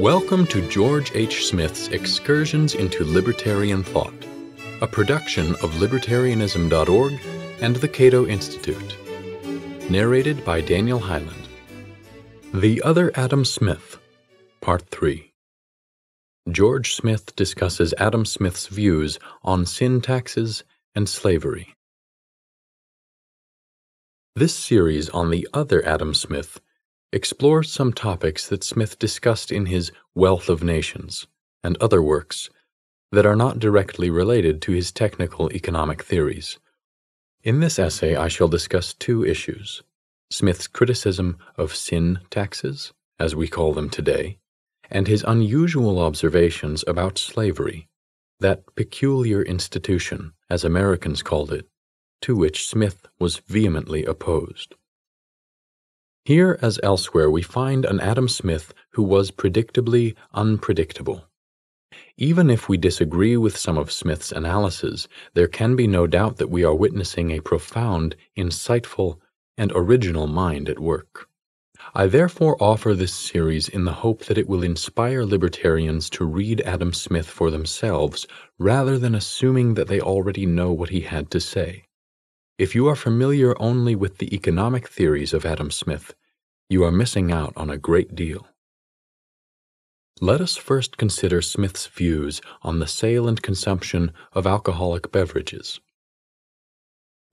Welcome to George H. Smith's Excursions into Libertarian Thought, a production of libertarianism.org and the Cato Institute. Narrated by Daniel Hyland. The Other Adam Smith, Part 3. George Smith discusses Adam Smith's views on sin taxes and slavery. This series on the other Adam Smith explores some topics that Smith discussed in his Wealth of Nations and other works that are not directly related to his technical economic theories. In this essay, I shall discuss two issues Smith's criticism of sin taxes, as we call them today, and his unusual observations about slavery, that peculiar institution, as Americans called it, to which Smith was vehemently opposed. Here, as elsewhere, we find an Adam Smith who was predictably unpredictable. Even if we disagree with some of Smith's analyses, there can be no doubt that we are witnessing a profound, insightful, and original mind at work. I therefore offer this series in the hope that it will inspire libertarians to read Adam Smith for themselves rather than assuming that they already know what he had to say. If you are familiar only with the economic theories of Adam Smith, you are missing out on a great deal. Let us first consider Smith's views on the sale and consumption of alcoholic beverages.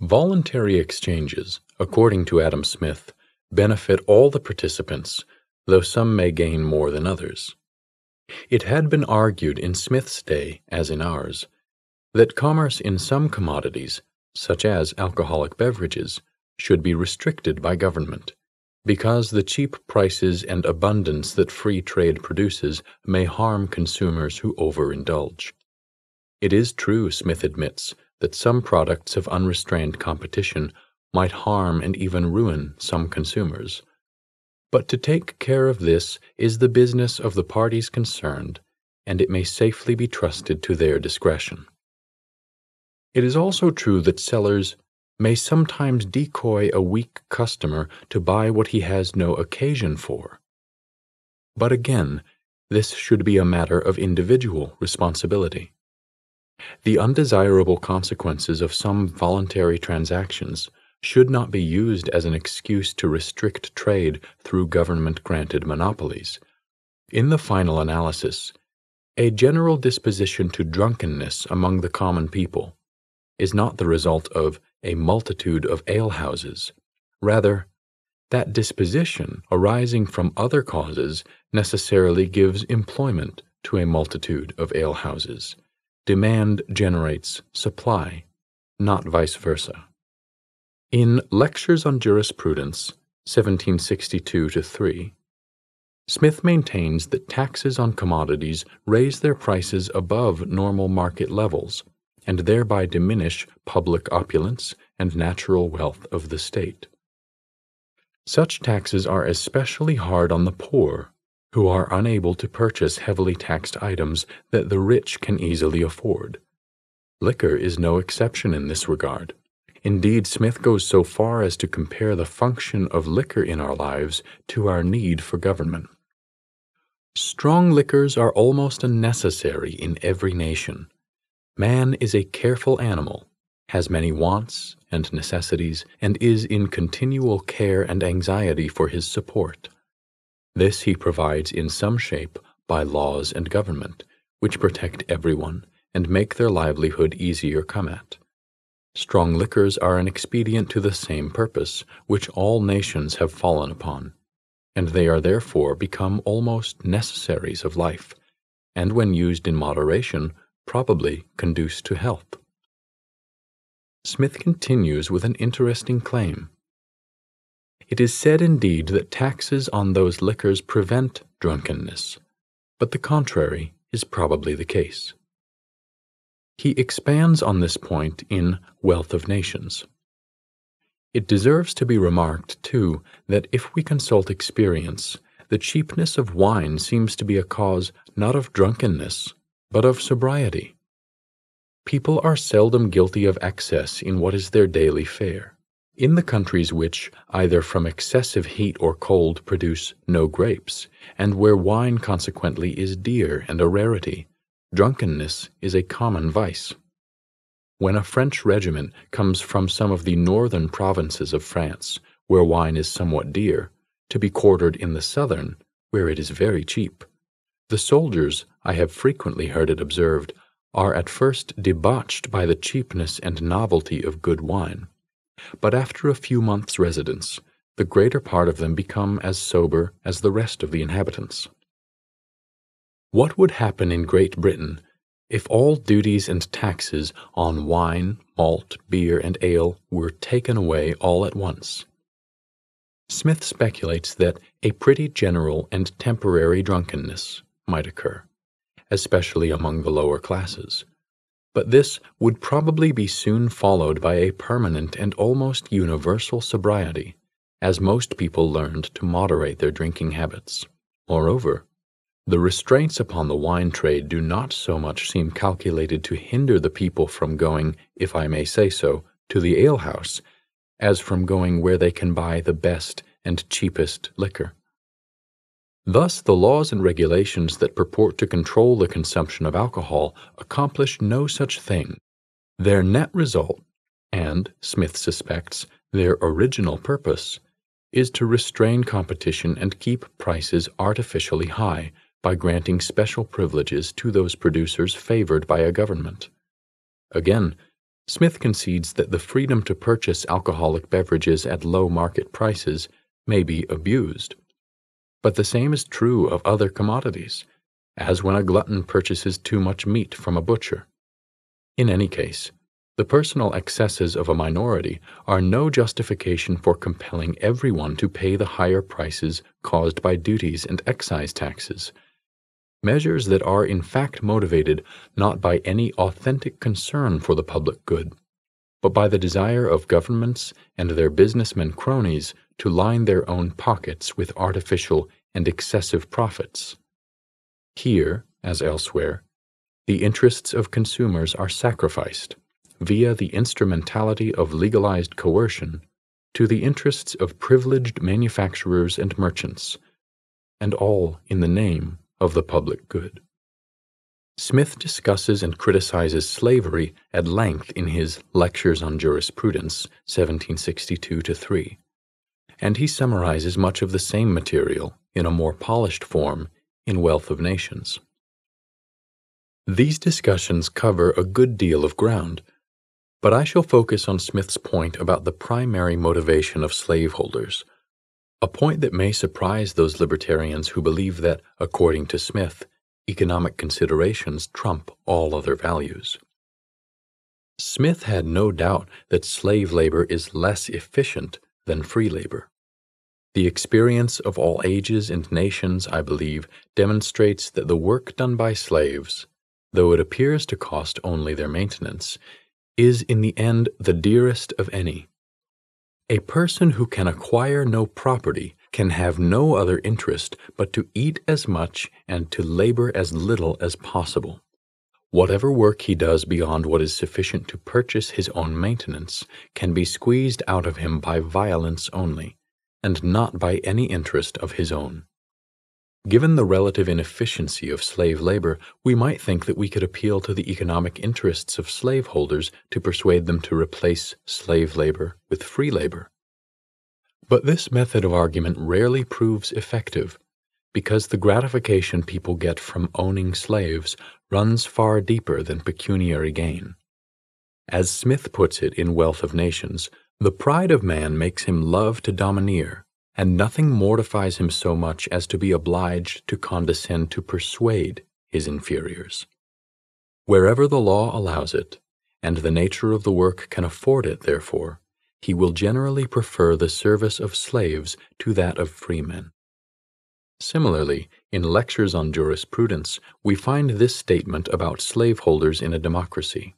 Voluntary exchanges, according to Adam Smith, benefit all the participants, though some may gain more than others. It had been argued in Smith's day, as in ours, that commerce in some commodities such as alcoholic beverages, should be restricted by government, because the cheap prices and abundance that free trade produces may harm consumers who overindulge. It is true, Smith admits, that some products of unrestrained competition might harm and even ruin some consumers. But to take care of this is the business of the parties concerned, and it may safely be trusted to their discretion. It is also true that sellers may sometimes decoy a weak customer to buy what he has no occasion for. But again, this should be a matter of individual responsibility. The undesirable consequences of some voluntary transactions should not be used as an excuse to restrict trade through government granted monopolies. In the final analysis, a general disposition to drunkenness among the common people is not the result of a multitude of alehouses. Rather, that disposition arising from other causes necessarily gives employment to a multitude of alehouses. Demand generates supply, not vice versa. In Lectures on Jurisprudence, 1762 3, Smith maintains that taxes on commodities raise their prices above normal market levels and thereby diminish public opulence and natural wealth of the state. Such taxes are especially hard on the poor, who are unable to purchase heavily taxed items that the rich can easily afford. Liquor is no exception in this regard. Indeed, Smith goes so far as to compare the function of liquor in our lives to our need for government. Strong liquors are almost a necessary in every nation, Man is a careful animal, has many wants and necessities, and is in continual care and anxiety for his support. This he provides in some shape by laws and government, which protect everyone and make their livelihood easier come at. Strong liquors are an expedient to the same purpose, which all nations have fallen upon, and they are therefore become almost necessaries of life, and when used in moderation, probably conduce to health. Smith continues with an interesting claim. It is said indeed that taxes on those liquors prevent drunkenness, but the contrary is probably the case. He expands on this point in Wealth of Nations. It deserves to be remarked, too, that if we consult experience, the cheapness of wine seems to be a cause not of drunkenness, but of sobriety. People are seldom guilty of excess in what is their daily fare. In the countries which, either from excessive heat or cold, produce no grapes, and where wine consequently is dear and a rarity, drunkenness is a common vice. When a French regiment comes from some of the northern provinces of France, where wine is somewhat dear, to be quartered in the southern, where it is very cheap, the soldiers, I have frequently heard it observed, are at first debauched by the cheapness and novelty of good wine but after a few months' residence, the greater part of them become as sober as the rest of the inhabitants. What would happen in Great Britain if all duties and taxes on wine, malt, beer, and ale were taken away all at once? Smith speculates that a pretty general and temporary drunkenness might occur, especially among the lower classes but this would probably be soon followed by a permanent and almost universal sobriety, as most people learned to moderate their drinking habits. Moreover, the restraints upon the wine trade do not so much seem calculated to hinder the people from going, if I may say so, to the alehouse, as from going where they can buy the best and cheapest liquor. Thus, the laws and regulations that purport to control the consumption of alcohol accomplish no such thing. Their net result, and, Smith suspects, their original purpose, is to restrain competition and keep prices artificially high by granting special privileges to those producers favored by a government. Again, Smith concedes that the freedom to purchase alcoholic beverages at low market prices may be abused. But the same is true of other commodities, as when a glutton purchases too much meat from a butcher. In any case, the personal excesses of a minority are no justification for compelling everyone to pay the higher prices caused by duties and excise taxes, measures that are in fact motivated not by any authentic concern for the public good, but by the desire of governments and their businessmen cronies to line their own pockets with artificial and excessive profits. Here, as elsewhere, the interests of consumers are sacrificed via the instrumentality of legalized coercion to the interests of privileged manufacturers and merchants, and all in the name of the public good. Smith discusses and criticizes slavery at length in his Lectures on Jurisprudence, 1762 3 and he summarizes much of the same material in a more polished form in Wealth of Nations. These discussions cover a good deal of ground, but I shall focus on Smith's point about the primary motivation of slaveholders, a point that may surprise those libertarians who believe that, according to Smith, economic considerations trump all other values. Smith had no doubt that slave labor is less efficient than free labor. The experience of all ages and nations, I believe, demonstrates that the work done by slaves, though it appears to cost only their maintenance, is in the end the dearest of any. A person who can acquire no property can have no other interest but to eat as much and to labor as little as possible. Whatever work he does beyond what is sufficient to purchase his own maintenance can be squeezed out of him by violence only, and not by any interest of his own. Given the relative inefficiency of slave labor, we might think that we could appeal to the economic interests of slaveholders to persuade them to replace slave labor with free labor. But this method of argument rarely proves effective because the gratification people get from owning slaves runs far deeper than pecuniary gain. As Smith puts it in Wealth of Nations, the pride of man makes him love to domineer, and nothing mortifies him so much as to be obliged to condescend to persuade his inferiors. Wherever the law allows it, and the nature of the work can afford it, therefore, he will generally prefer the service of slaves to that of freemen. Similarly, in Lectures on Jurisprudence, we find this statement about slaveholders in a democracy.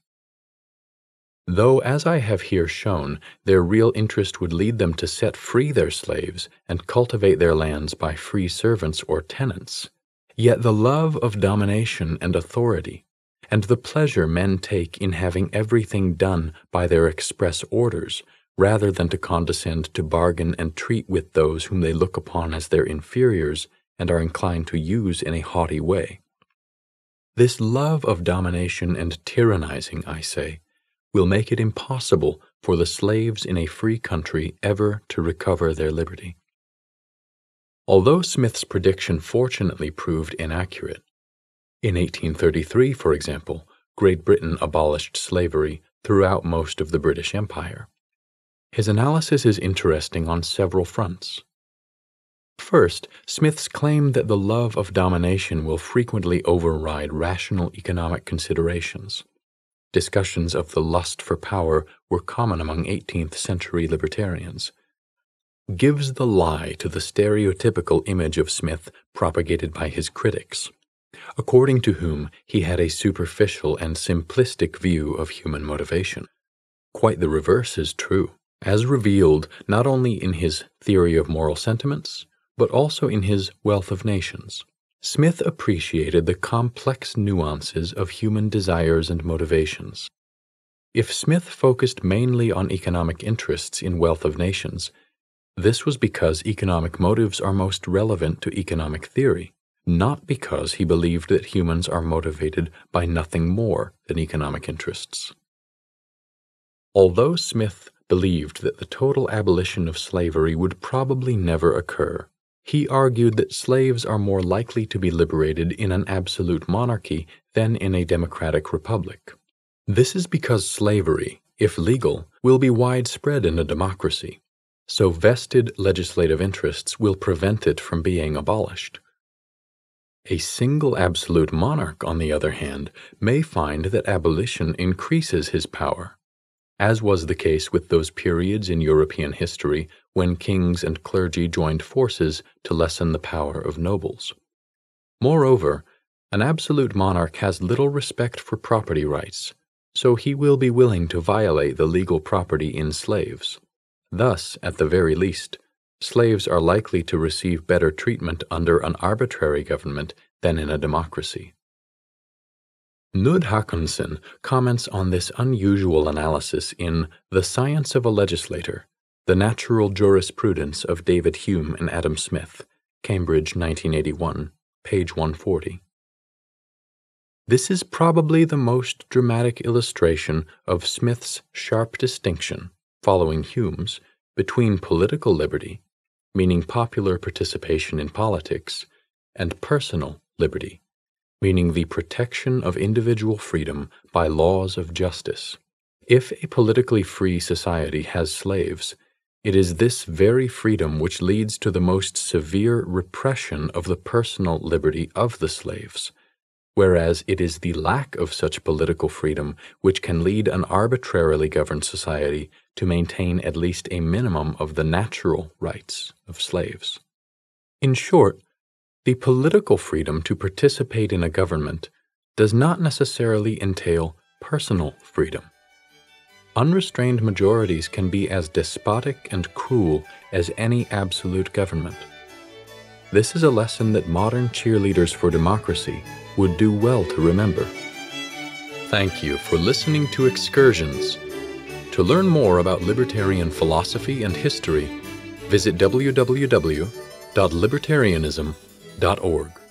Though, as I have here shown, their real interest would lead them to set free their slaves and cultivate their lands by free servants or tenants, yet the love of domination and authority, and the pleasure men take in having everything done by their express orders, rather than to condescend to bargain and treat with those whom they look upon as their inferiors and are inclined to use in a haughty way. This love of domination and tyrannizing, I say, will make it impossible for the slaves in a free country ever to recover their liberty. Although Smith's prediction fortunately proved inaccurate, in 1833, for example, Great Britain abolished slavery throughout most of the British Empire. His analysis is interesting on several fronts. First, Smith's claim that the love of domination will frequently override rational economic considerations. Discussions of the lust for power were common among 18th century libertarians. Gives the lie to the stereotypical image of Smith propagated by his critics, according to whom he had a superficial and simplistic view of human motivation. Quite the reverse is true as revealed not only in his theory of moral sentiments, but also in his Wealth of Nations. Smith appreciated the complex nuances of human desires and motivations. If Smith focused mainly on economic interests in Wealth of Nations, this was because economic motives are most relevant to economic theory, not because he believed that humans are motivated by nothing more than economic interests. Although Smith believed that the total abolition of slavery would probably never occur. He argued that slaves are more likely to be liberated in an absolute monarchy than in a democratic republic. This is because slavery, if legal, will be widespread in a democracy, so vested legislative interests will prevent it from being abolished. A single absolute monarch, on the other hand, may find that abolition increases his power as was the case with those periods in European history when kings and clergy joined forces to lessen the power of nobles. Moreover, an absolute monarch has little respect for property rights, so he will be willing to violate the legal property in slaves. Thus, at the very least, slaves are likely to receive better treatment under an arbitrary government than in a democracy. Knud Haakonssen comments on this unusual analysis in The Science of a Legislator, The Natural Jurisprudence of David Hume and Adam Smith, Cambridge, 1981, page 140. This is probably the most dramatic illustration of Smith's sharp distinction, following Hume's, between political liberty, meaning popular participation in politics, and personal liberty, meaning the protection of individual freedom by laws of justice. If a politically free society has slaves, it is this very freedom which leads to the most severe repression of the personal liberty of the slaves, whereas it is the lack of such political freedom which can lead an arbitrarily governed society to maintain at least a minimum of the natural rights of slaves. In short, the political freedom to participate in a government does not necessarily entail personal freedom. Unrestrained majorities can be as despotic and cruel as any absolute government. This is a lesson that modern cheerleaders for democracy would do well to remember. Thank you for listening to Excursions. To learn more about libertarian philosophy and history, visit www.libertarianism.com dot org.